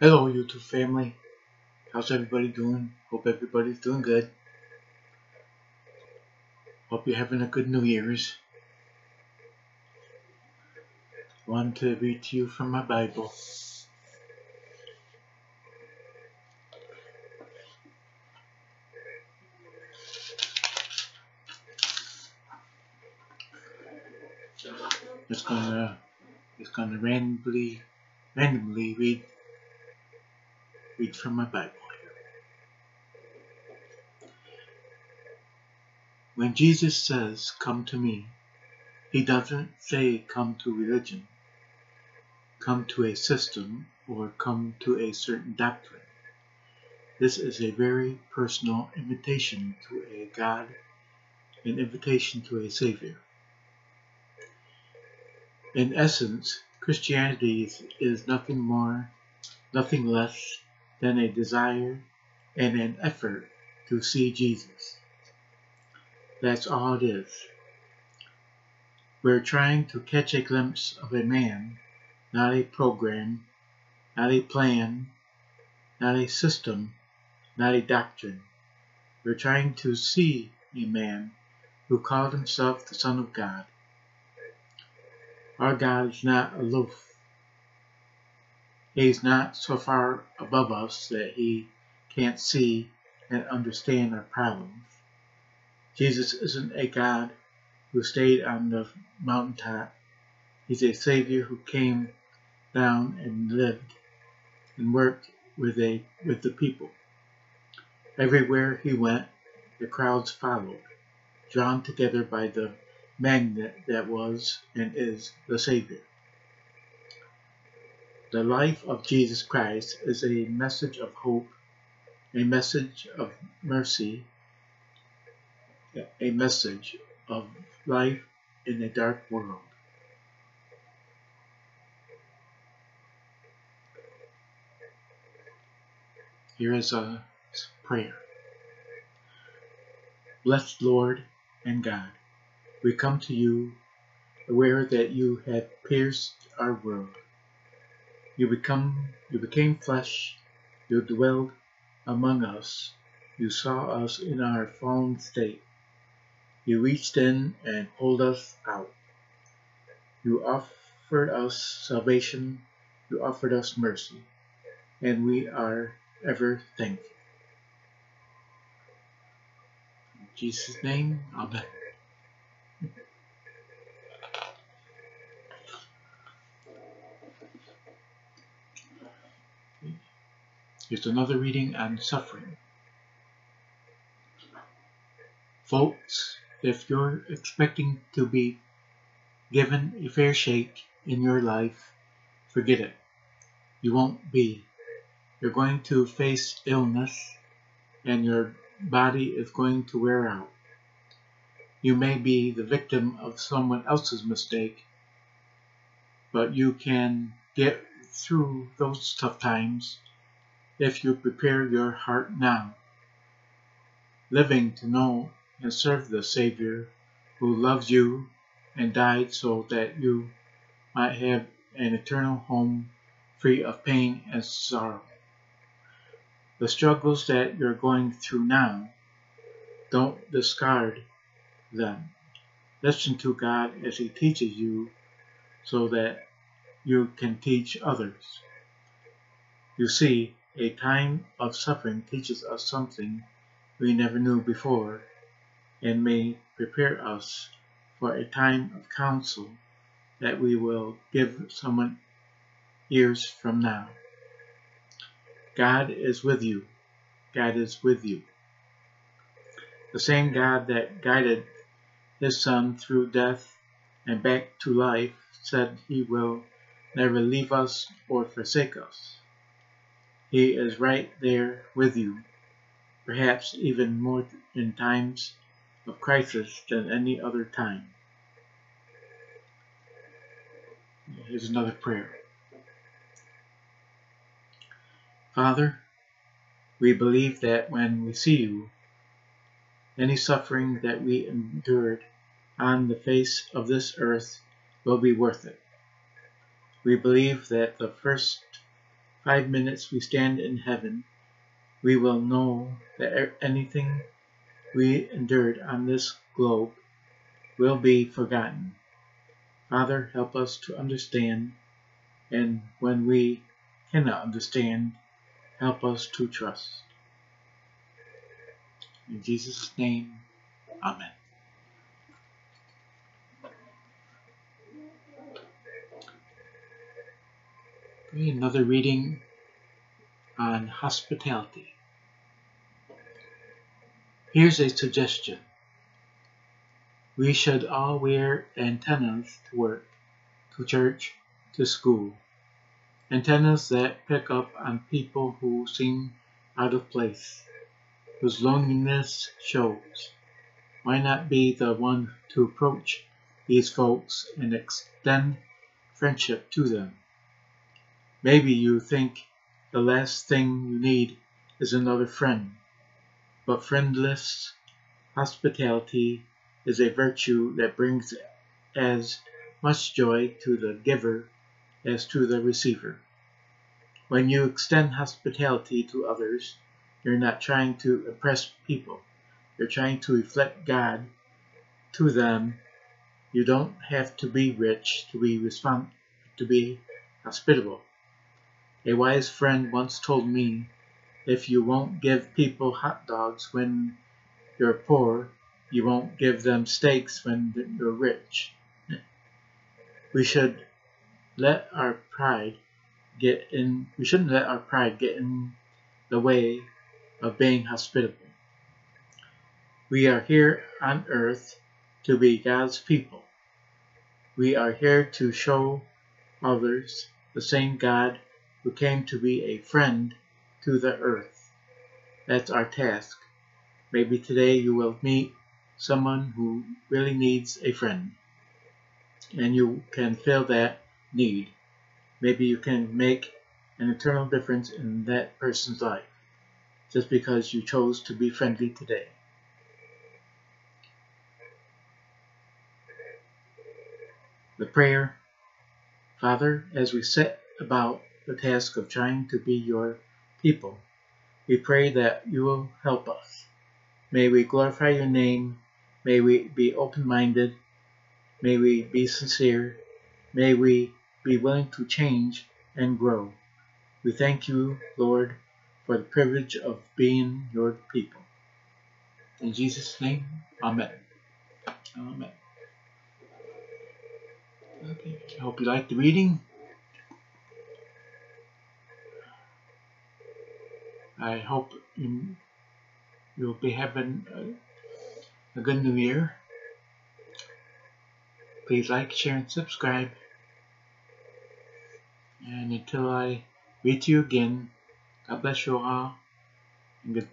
Hello, YouTube family. How's everybody doing? Hope everybody's doing good. Hope you're having a good New Year's. Want to read to you from my Bible. Just gonna just gonna randomly randomly read read from my Bible here. When Jesus says, Come to me, he doesn't say come to religion, come to a system, or come to a certain doctrine. This is a very personal invitation to a God, an invitation to a Savior. In essence, Christianity is, is nothing more, nothing less than a desire and an effort to see Jesus. That's all it is. We're trying to catch a glimpse of a man, not a program, not a plan, not a system, not a doctrine. We're trying to see a man who called himself the Son of God our God is not aloof. He is not so far above us that he can't see and understand our problems. Jesus isn't a God who stayed on the mountaintop. He's a Savior who came down and lived and worked with a with the people. Everywhere he went, the crowds followed, drawn together by the magnet that was and is the Savior. The life of Jesus Christ is a message of hope, a message of mercy, a message of life in a dark world. Here is a prayer. Blessed Lord and God we come to you aware that you have pierced our world. You become you became flesh, you dwelled among us, you saw us in our fallen state. You reached in and pulled us out. You offered us salvation, you offered us mercy, and we are ever thankful. In Jesus' name, Amen. Here's another reading on suffering. Folks, if you're expecting to be given a fair shake in your life, forget it. You won't be. You're going to face illness and your body is going to wear out. You may be the victim of someone else's mistake, but you can get through those tough times if you prepare your heart now, living to know and serve the Savior who loves you and died so that you might have an eternal home free of pain and sorrow. The struggles that you're going through now, don't discard them. Listen to God as He teaches you so that you can teach others. You see, a time of suffering teaches us something we never knew before and may prepare us for a time of counsel that we will give someone years from now. God is with you. God is with you. The same God that guided his son through death and back to life said he will never leave us or forsake us. He is right there with you, perhaps even more in times of crisis than any other time. Here's another prayer. Father, we believe that when we see you, any suffering that we endured on the face of this earth will be worth it. We believe that the first five minutes we stand in heaven, we will know that anything we endured on this globe will be forgotten. Father, help us to understand, and when we cannot understand, help us to trust. In Jesus' name, Amen. Another reading on hospitality. Here's a suggestion. We should all wear antennas to work, to church, to school. Antennas that pick up on people who seem out of place, whose loneliness shows. Why not be the one to approach these folks and extend friendship to them? Maybe you think the last thing you need is another friend, but friendless hospitality is a virtue that brings as much joy to the giver as to the receiver. When you extend hospitality to others, you're not trying to impress people. You're trying to reflect God to them. You don't have to be rich to be respond to be hospitable. A wise friend once told me, if you won't give people hot dogs when you're poor, you won't give them steaks when you're rich. We should let our pride get in we shouldn't let our pride get in the way of being hospitable. We are here on earth to be God's people. We are here to show others the same God who came to be a friend to the earth. That's our task. Maybe today you will meet someone who really needs a friend and you can fill that need. Maybe you can make an eternal difference in that person's life just because you chose to be friendly today. The prayer Father, as we set about the task of trying to be your people. We pray that you will help us. May we glorify your name. May we be open-minded. May we be sincere. May we be willing to change and grow. We thank you, Lord, for the privilege of being your people. In Jesus' name, Amen. Amen. Okay, I hope you liked the reading. I hope you, will be having a, a good new year. Please like, share, and subscribe. And until I meet you again, God bless you all, and goodbye.